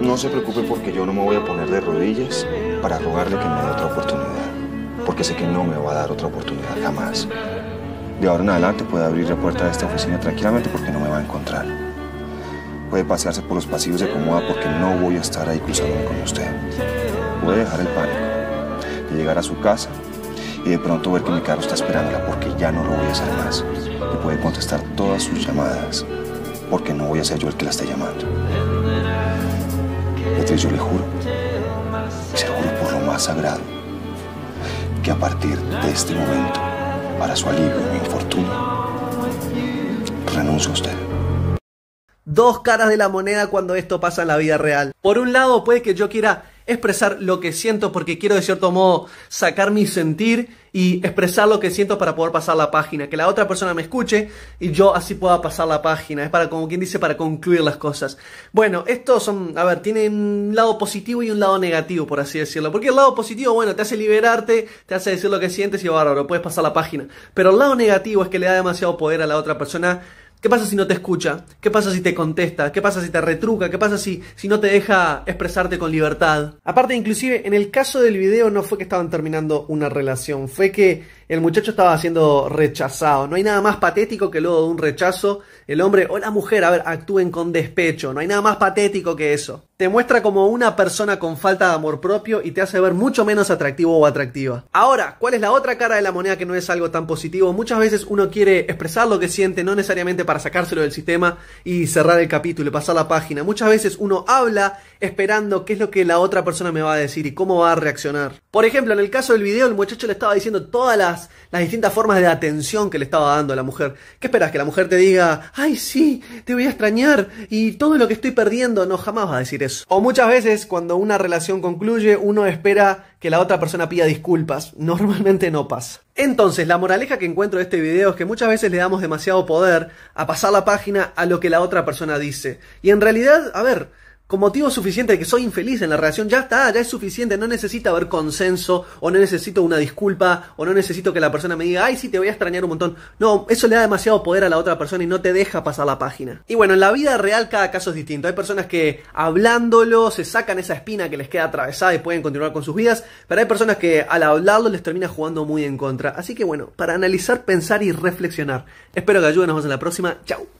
No se preocupe porque yo no me voy a poner de rodillas para rogarle que me dé otra oportunidad. Porque sé que no me va a dar otra oportunidad jamás. De ahora en adelante puede abrir la puerta de esta oficina tranquilamente porque no me va a encontrar. Puede pasearse por los pasillos de cómoda porque no voy a estar ahí cruzándome con usted. Puede dejar el pánico y llegar a su casa y de pronto ver que mi carro está esperándola porque ya no lo voy a hacer más. Y puede contestar todas sus llamadas porque no voy a ser yo el que la esté llamando. Yo le juro, se juro por lo más sagrado, que a partir de este momento, para su alivio y mi infortunio, renuncio a usted. Dos caras de la moneda cuando esto pasa en la vida real. Por un lado, puede que yo quiera expresar lo que siento porque quiero de cierto modo sacar mi sentir y expresar lo que siento para poder pasar la página, que la otra persona me escuche y yo así pueda pasar la página, es para como quien dice para concluir las cosas. Bueno, estos son, a ver, tienen un lado positivo y un lado negativo, por así decirlo, porque el lado positivo, bueno, te hace liberarte, te hace decir lo que sientes y bárbaro, puedes pasar la página, pero el lado negativo es que le da demasiado poder a la otra persona ¿Qué pasa si no te escucha? ¿Qué pasa si te contesta? ¿Qué pasa si te retruca? ¿Qué pasa si, si no te deja expresarte con libertad? Aparte, inclusive, en el caso del video no fue que estaban terminando una relación, fue que el muchacho estaba siendo rechazado. No hay nada más patético que luego de un rechazo, el hombre o la mujer, a ver, actúen con despecho. No hay nada más patético que eso. Te muestra como una persona con falta de amor propio y te hace ver mucho menos atractivo o atractiva. Ahora, ¿cuál es la otra cara de la moneda que no es algo tan positivo? Muchas veces uno quiere expresar lo que siente, no necesariamente para sacárselo del sistema y cerrar el capítulo y pasar la página. Muchas veces uno habla esperando qué es lo que la otra persona me va a decir y cómo va a reaccionar. Por ejemplo, en el caso del video, el muchacho le estaba diciendo todas las, las distintas formas de atención que le estaba dando a la mujer. ¿Qué esperas? Que la mujer te diga, ay sí, te voy a extrañar y todo lo que estoy perdiendo. No, jamás va a decir eso. O muchas veces cuando una relación concluye, uno espera que la otra persona pida disculpas. Normalmente no pasa. Entonces, la moraleja que encuentro de este video es que muchas veces le damos demasiado poder a pasar la página a lo que la otra persona dice. Y en realidad, a ver, con motivo suficiente de que soy infeliz en la relación, ya está, ya es suficiente, no necesita haber consenso, o no necesito una disculpa, o no necesito que la persona me diga, ay, sí, te voy a extrañar un montón. No, eso le da demasiado poder a la otra persona y no te deja pasar la página. Y bueno, en la vida real cada caso es distinto. Hay personas que hablándolo se sacan esa espina que les queda atravesada y pueden continuar con sus vidas, pero hay personas que al hablarlo les termina jugando muy en contra. Así que bueno, para analizar, pensar y reflexionar. Espero que ayuden, nos vemos en la próxima. Chao.